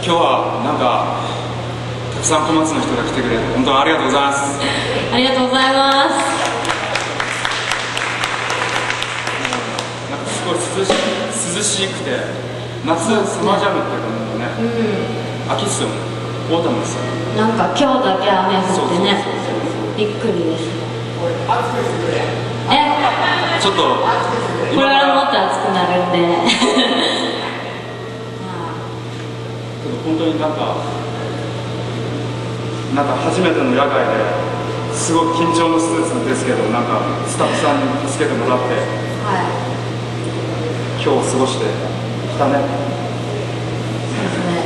今日はなんかたくさん小松の人が来てくれて本当にありがとうございます。ありがとうございます。なんかすごい涼し涼しくて夏サマージャムっていうかもうね、秋っすよね。オータムっすよなんか今日だけ雨降ってね。びっくりです。え？ちょっとこれからもっと暑くなるんで本当になんかなんか初めての野外ですごい緊張のスーツですけどなんかスタッフさんに助けてもらってあはい。今日過ごしてきたね。そうですね。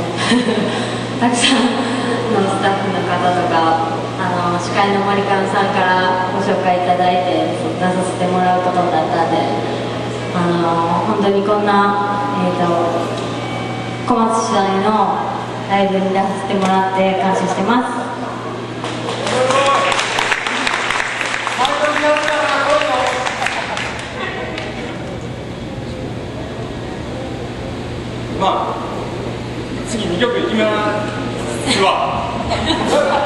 たくさんのスタッフの方とかあの司会の森川さんからご紹介いただいて出させてもらうことになったんであの本当にこんな、えー、と小松市内のライブに出させてもらって感謝してます。まあ次2曲いきます。わすわ